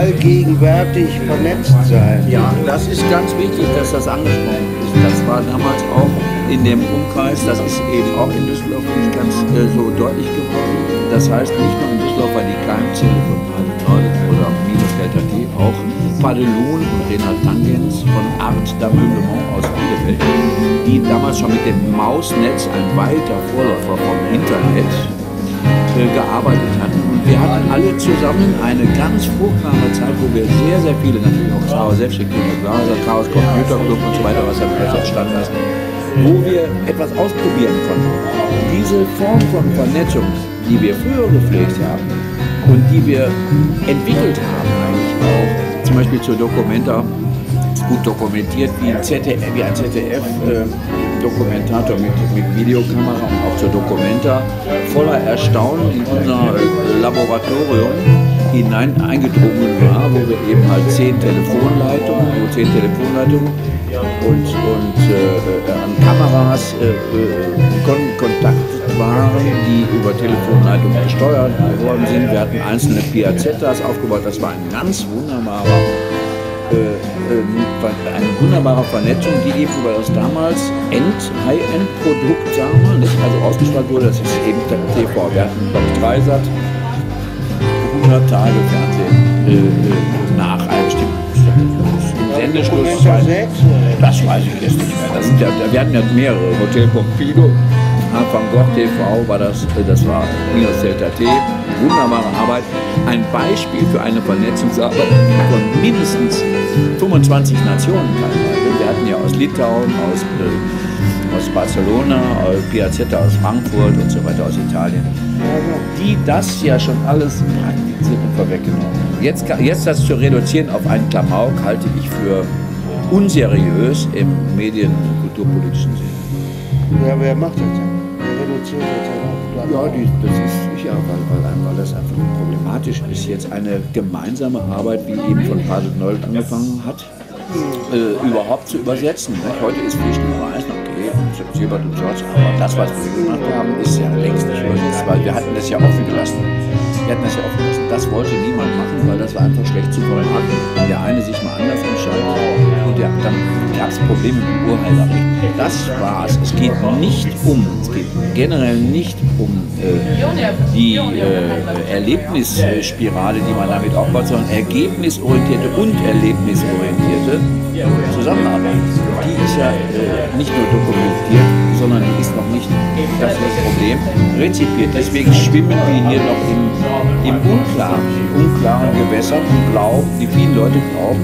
allgegenwärtig vernetzt sein. Ja, das ist ganz wichtig, dass das angesprochen ist. Das war damals auch in dem Umkreis, das ist eben auch in Düsseldorf nicht ganz äh, so deutlich geworden. Das heißt, nicht nur in Düsseldorf war die Keimzelle von Padenol oder Minus Delta T, auch Padelun und Renald Tangens von Art d'Ameublement aus Bielefeld, die damals schon mit dem Mausnetz, ein weiter Vorläufer vom Internet, äh, gearbeitet hatten. Wir hatten alle zusammen eine ganz fruchtbare Zeit, wo wir sehr, sehr viele, natürlich auch Chaos Selbstständige, Chaos Computer Club und so weiter, was dann alles entstanden ist, wo wir etwas ausprobieren konnten. Diese Form von Vernetzung, die wir früher gepflegt haben und die wir entwickelt haben, eigentlich auch, zum Beispiel zur Documenta, gut dokumentiert, wie ein ZDF, wie ein ZDF äh, Dokumentator mit, mit Videokamera und auch zur Documenta voller Erstaunen in unser äh, Laboratorium hinein eingedrungen war, wo wir eben halt zehn Telefonleitungen, wo zehn Telefonleitungen und, und äh, an Kameras äh, kon Kontakt waren, die über Telefonleitungen gesteuert worden sind. Wir hatten einzelne Piazettas aufgebaut. Das war ein ganz wunderbarer äh, äh, eine wunderbare Vernetzung, die eben über das damals End, High-End-Produkt, sagen wir, nicht, also ausgestrahlt wurde. Das ist eben der TV. Wir hatten, glaube ich, Dreisat, 100 Tage Fernsehen äh, äh, nach einem bestimmten Sendeschluss. Das weiß ich jetzt nicht mehr. Das sind ja, wir hatten ja mehrere. Hotel Pompidou, Van Gogh TV war das, äh, das war Minus Delta T. Wunderbare Arbeit. Ein Beispiel für eine Vernetzungsarbeit von mindestens 25 Nationen teilweise. Wir hatten ja aus Litauen, aus, äh, aus Barcelona, aus Piazzetta aus Frankfurt und so weiter aus Italien, die das ja schon alles praktiziert und vorweggenommen haben. Jetzt, jetzt das zu reduzieren auf einen Klamauk halte ich für unseriös im medien- und kulturpolitischen Sinne. Ja, wer macht das denn? Auf Ja, die, das ist sicher, weil, weil, weil das einfach problematisch ist. Jetzt eine gemeinsame Arbeit, wie eben von Padet Noll angefangen hat, äh, überhaupt zu übersetzen. Ne? Heute ist Pflicht Nummer eins, okay, und Gilbert und George, aber das, was wir gemacht haben, ist ja längst nicht übersetzt, weil wir hatten das ja offen gelassen. Wir hatten das ja offen gelassen. Das wollte niemand machen, weil das war einfach schlecht zu vermarkten. Wenn der eine sich mal anders entscheidet und der, dann gab es Probleme mit dem Urheberrecht. Das war's. Es geht nicht um, es geht generell nicht um äh, die äh, Erlebnisspirale, die man damit aufbaut, sondern ergebnisorientierte und erlebnisorientierte Zusammenarbeit. Die ist ja äh, nicht nur dokumentiert, sondern die ist noch nicht, das Problem, rezipiert. Deswegen schwimmen wir hier noch im, im Unklaren, in unklaren Gewässern und glauben, die vielen Leute glauben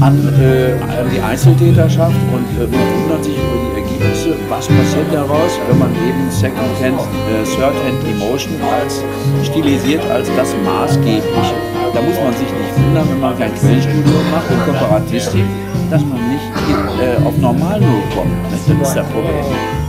an, äh, an die Einzeltäterschaft und äh, man wundert sich über die Ergebnisse. Was passiert daraus, wenn man eben Second-Hand, äh, Third-Hand Emotion als stilisiert als das Maßgebliche? Da muss man sich nicht wundern, wenn man kein Quellenstudium macht und Komparatistik, dass man nicht in, äh, auf Normalnull kommt. Das ist das Problem.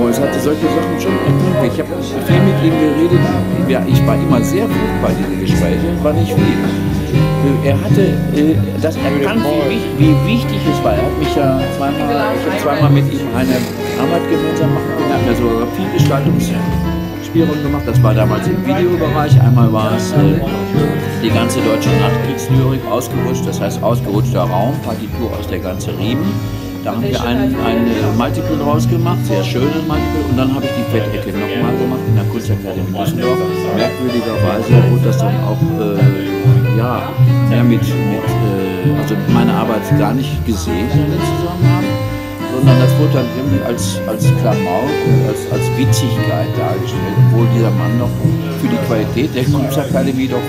Beuys hatte solche Sachen schon erkannt. Ich habe viel mit ihm geredet. Ja, Ich war immer sehr gut bei diesen Gesprächen, war nicht viel. Äh, Er hatte äh, das erkannt, wie, wie wichtig es war. Er hat mich ja zweimal, ich habe zweimal mit ihm eine Arbeit gemeinsam machen können. Er hat mir sogar viel Gestaltungsspielraum gemacht. Das war damals im Videobereich. Einmal war es äh, die ganze deutsche Nachkriegslyrik ausgerutscht, das heißt ausgerutschter Raum, Partitur aus der ganzen Riemen. Da haben wir ein, ein äh, Multiple draus gemacht, sehr schönes Multiple. Und dann habe ich die Fettecke nochmal gemacht in der Kunstakademie Düsseldorf. Merkwürdigerweise wurde das dann auch äh, ja, mehr mit, mit äh, also meine Arbeit gar nicht gesehen in dem Zusammenhang sondern das wurde dann irgendwie als, als Klamauk und als, als Witzigkeit dargestellt, obwohl dieser Mann noch für die Qualität der Kunstakademie doch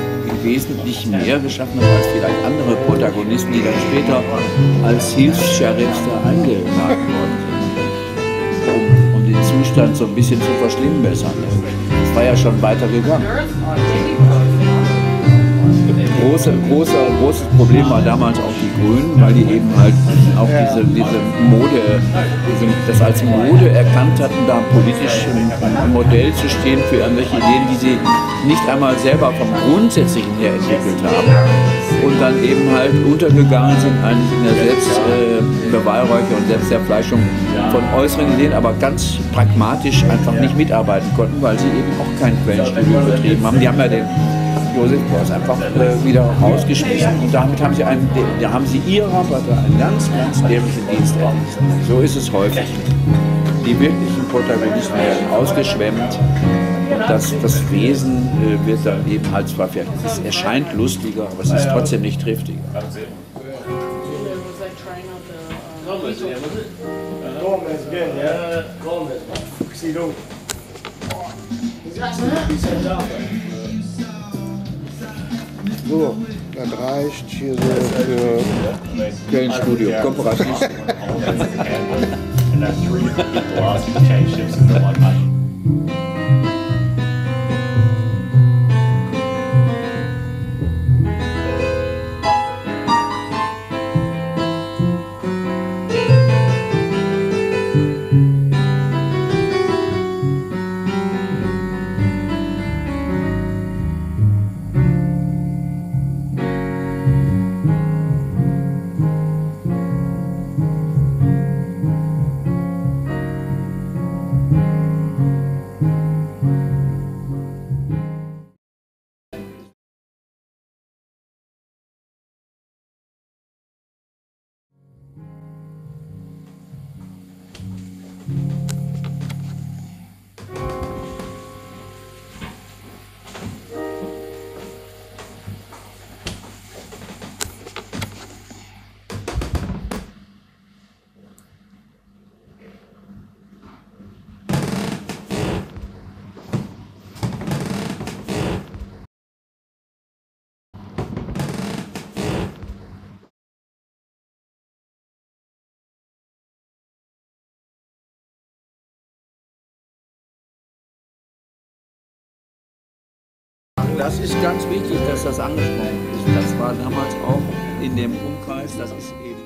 wesentlich mehr geschaffen hat als vielleicht andere Protagonisten, die dann später als Hilfs-Sheriffs da eingemagt worden sind, um, um den Zustand so ein bisschen zu verschlimmbessern. Das war ja schon weiter gegangen. Große, große, großes Problem war damals auch die Grünen, weil die eben halt auch diese, diese Mode, diese, das als Mode erkannt hatten, da politisch im, im Modell zu stehen für irgendwelche Ideen, die sie nicht einmal selber vom Grundsätzlichen her entwickelt haben und dann eben halt untergegangen sind eigentlich in der Selbst, äh, und Selbsterfleischung von äußeren Ideen, aber ganz pragmatisch einfach nicht mitarbeiten konnten, weil sie eben auch kein Quellenstudio betrieben haben. Die haben ja den Josef Beuys einfach äh, wieder rausgeschmissen und damit haben sie, einen, da haben sie ihrer Partei einen ganz, ganz dämlichen Dienst erwiesen. So ist es häufig. Die wirklichen Protagonisten werden ausgeschwemmt und das, das Wesen äh, wird dann eben halt zwar, es erscheint lustiger, aber es ist trotzdem nicht triftiger. Uh, Gomez, yeah, was it? Gomez, again, yeah. Uh, Gomez. Sido. So, das reicht hier so für Quellenstudio, kooperativ. and then three people ask you to change shifts and Das ist ganz wichtig, dass das angesprochen ist. Das war damals auch in dem Umkreis, das ist eben